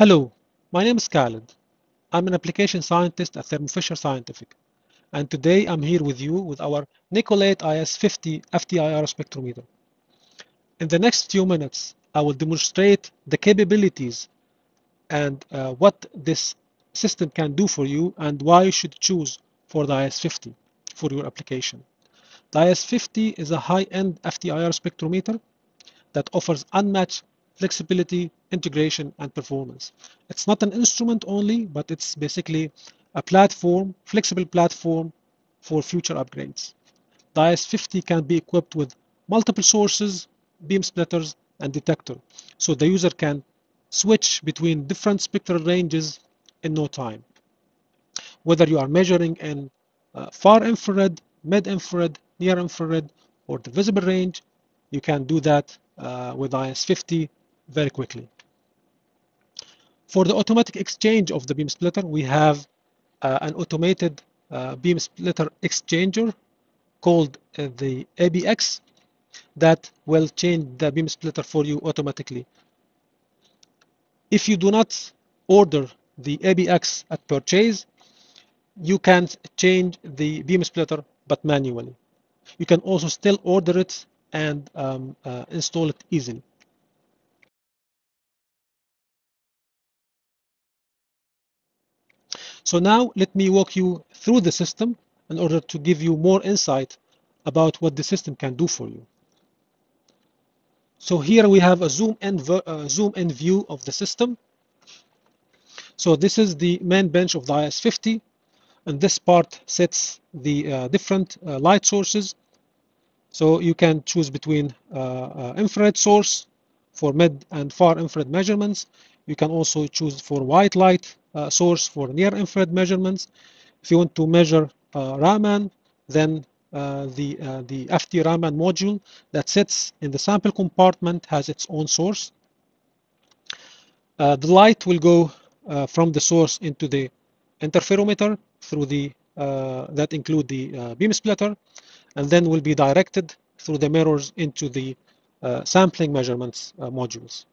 Hello, my name is Khaled. I'm an application scientist at Thermo Fisher Scientific, and today I'm here with you with our Nicolet IS50 FTIR spectrometer. In the next few minutes, I will demonstrate the capabilities and uh, what this system can do for you and why you should choose for the IS50 for your application. The IS50 is a high-end FTIR spectrometer that offers unmatched flexibility, integration, and performance. It's not an instrument only, but it's basically a platform, flexible platform for future upgrades. The IS50 can be equipped with multiple sources, beam splitters, and detector, so the user can switch between different spectral ranges in no time. Whether you are measuring in uh, far infrared, mid-infrared, near-infrared, or the visible range, you can do that uh, with IS50 very quickly. For the automatic exchange of the beam splitter, we have uh, an automated uh, beam splitter exchanger called uh, the ABX that will change the beam splitter for you automatically. If you do not order the ABX at purchase, you can change the beam splitter but manually. You can also still order it and um, uh, install it easily. So now let me walk you through the system in order to give you more insight about what the system can do for you. So here we have a zoom in, uh, zoom in view of the system. So this is the main bench of the IS50 and this part sets the uh, different uh, light sources. So you can choose between uh, uh, infrared source for mid and far infrared measurements. You can also choose for white light uh, source for near infrared measurements. If you want to measure uh, Raman, then uh, the uh, the FT Raman module that sits in the sample compartment has its own source. Uh, the light will go uh, from the source into the interferometer through the that include the beam splitter, and then will be directed through the mirrors into the sampling measurements modules.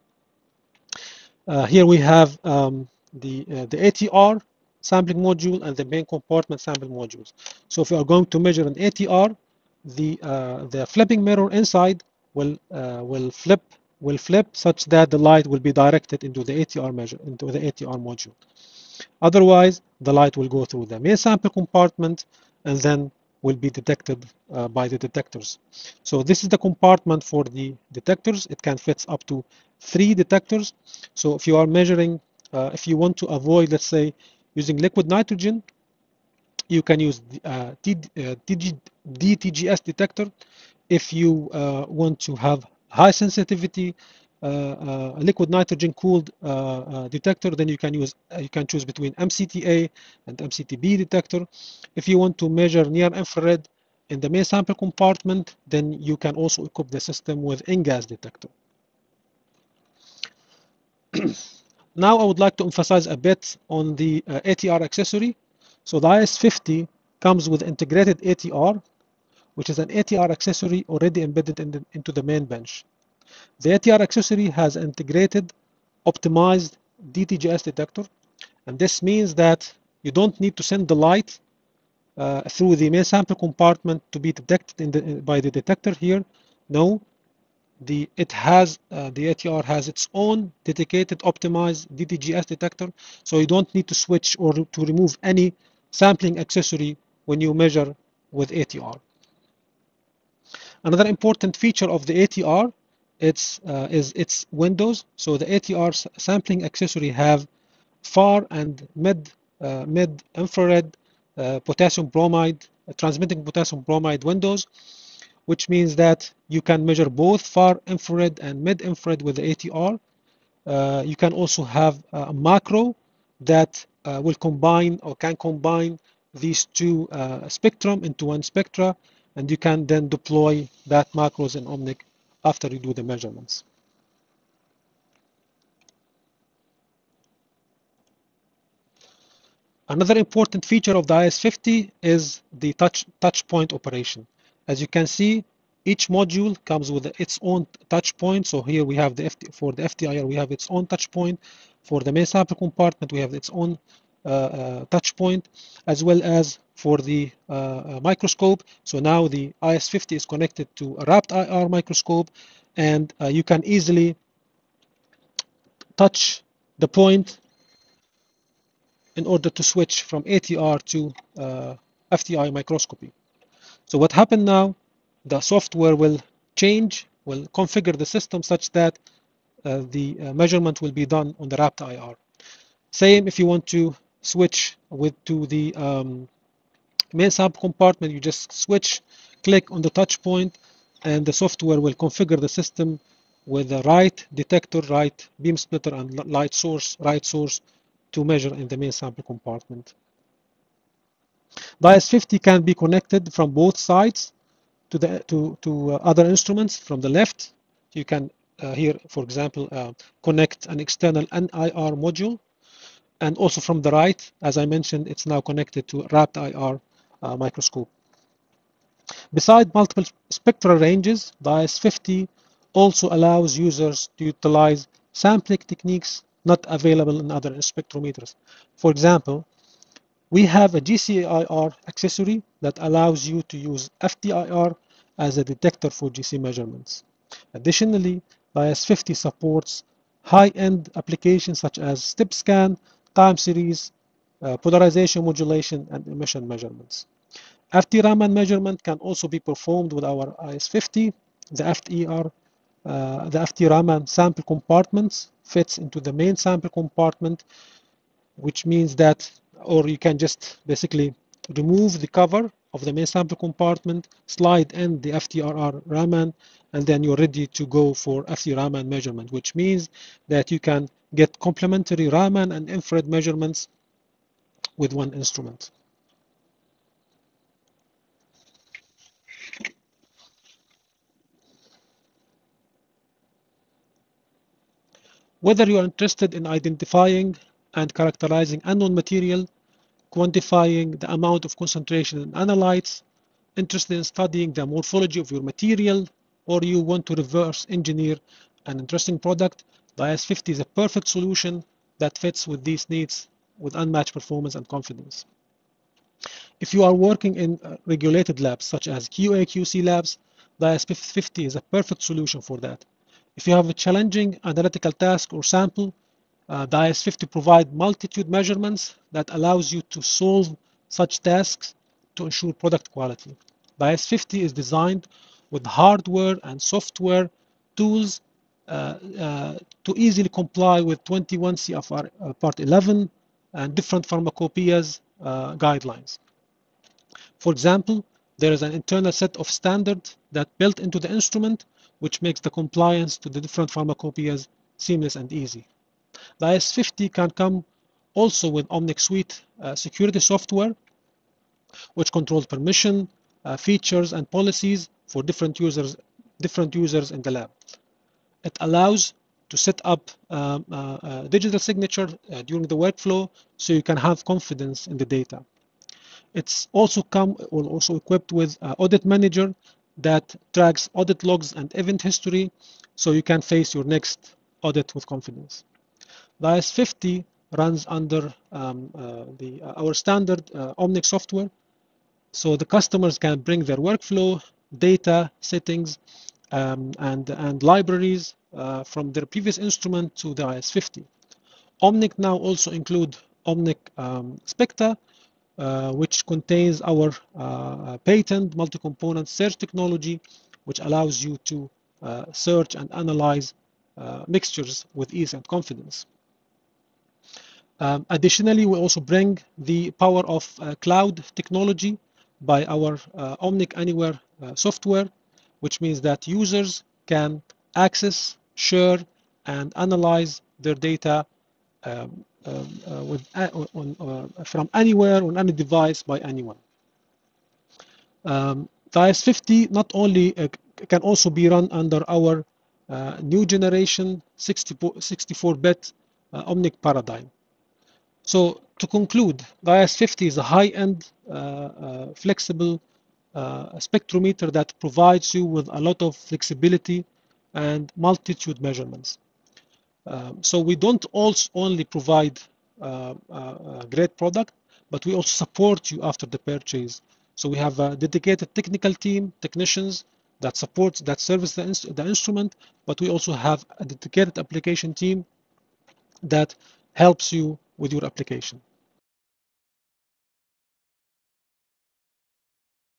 Here we have um, the, uh, the ATR sampling module and the main compartment sample modules. So if you are going to measure an ATR, the uh, the flipping mirror inside will uh, will flip will flip such that the light will be directed into the ATR measure into the ATR module. Otherwise, the light will go through the main sample compartment and then will be detected uh, by the detectors. So this is the compartment for the detectors. It can fit up to three detectors. So if you are measuring uh, if you want to avoid, let's say, using liquid nitrogen, you can use uh, DTGS uh, detector. If you uh, want to have high sensitivity uh, liquid nitrogen cooled detector, then you can use you can choose between MCTA and MCTB detector. If you want to measure near infrared in the main sample compartment, then you can also equip the system with InGaAs detector. Now I would like to emphasize a bit on the uh, ATR accessory. So the IS50 comes with integrated ATR, which is an ATR accessory already embedded in the, into the main bench. The ATR accessory has integrated optimized DTGS detector, and this means that you don't need to send the light uh, through the main sample compartment to be detected the, by the detector here. No, the it has uh, the ATR has its own dedicated optimized DTGS detector so you don't need to switch or to remove any sampling accessory when you measure with ATR. Another important feature of the ATR it's, uh, is its windows. So the ATR sampling accessory have far and mid uh, mid infrared uh, potassium bromide uh, transmitting potassium bromide windows which means that you can measure both far infrared and mid infrared with the ATR. Uh, you can also have a macro that uh, will combine or can combine these two spectrum into one spectra and you can then deploy that macros in Omnic after you do the measurements. Another important feature of the IS-50 is the touch, touch point operation. As you can see, Each module comes with its own touch point. So here we have the FT, for the FTIR, we have its own touch point. For the main sample compartment, we have its own touch point, as well as for the uh, uh microscope. So now the IS-50 is connected to a RaptIR microscope, and uh, you can easily touch the point in order to switch from ATR to uh, FTI microscopy. So what happened now, the software will change, will configure the system such that uh, the uh, measurement will be done on the RaptIR. Same if you want to switch with to the um, main sample compartment, you just switch, click on the touch point, and the software will configure the system with the right detector, right beam splitter, and light source, right source to measure in the main sample compartment. The IS-50 can be connected from both sides to the to to uh, other instruments from the left. You can uh, here, for example, uh, connect an external NIR module, and also from the right, as I mentioned, it's now connected to RaptIR uh, microscope. Beside multiple spectral ranges, the IS-50 also allows users to utilize sampling techniques not available in other spectrometers. For example, we have a GCIR accessory that allows you to use FTIR as a detector for GC measurements. Additionally, IS-50 supports high-end applications such as step scan, time series, uh, polarization modulation, and emission measurements. FT Raman measurement can also be performed with our IS-50. The uh, the FT Raman sample compartments fits into the main sample compartment, which means that or you can just basically remove the cover of the main sample compartment, slide in the FTRR Raman, and then you're ready to go for FT Raman measurement, which means that you can get complementary Raman and infrared measurements with one instrument. Whether you are interested in identifying and characterizing unknown material, quantifying the amount of concentration in analytes, interested in studying the morphology of your material, or you want to reverse engineer an interesting product, the IS-50 is a perfect solution that fits with these needs with unmatched performance and confidence. If you are working in uh, regulated labs such as QA QC labs, the IS-50 is a perfect solution for that. If you have a challenging analytical task or sample, uh, the IS-50 provide multitude measurements that allows you to solve such tasks to ensure product quality. The IS-50 is designed with hardware and software tools uh, uh, to easily comply with 21 CFR uh, Part 11 and different pharmacopoeias uh, guidelines. For example, there is an internal set of standards that built into the instrument which makes the compliance to the different pharmacopoeias seamless and easy. The IS-50 can come also with Omnic Suite uh, security software, which controls permission, uh, features, and policies for different users, different users in the lab. It allows to set up um, uh, digital signature uh, during the workflow so you can have confidence in the data. It's also come also equipped with uh, audit manager that tracks audit logs and event history so you can face your next audit with confidence. The IS-50 runs under um, uh, the, uh, our standard uh, Omnic software. So the customers can bring their workflow, data, settings, um, and, and libraries uh, from their previous instrument to the IS-50. Omnic now also include Omnic um, uh, which contains our uh, patent multi-component search technology, which allows you to uh, search and analyze mixtures with ease and confidence. Um, additionally, we also bring the power of uh, cloud technology by our uh, Omnic Anywhere uh, software, which means that users can access, share, and analyze their data um, um, uh, with, uh, on, uh, from anywhere on any device by anyone. Um, the IS-50 not only can also be run under our new generation 64-bit Omnic paradigm. So to conclude, the IS-50 is a high-end, uh, uh, flexible, uh, spectrometer that provides you with a lot of flexibility and multitude measurements. Um, so we don't also only provide uh, a great product, but we also support you after the purchase. So we have a dedicated technical team, technicians that supports, that service the, ins the instrument, but we also have a dedicated application team that helps you with your application.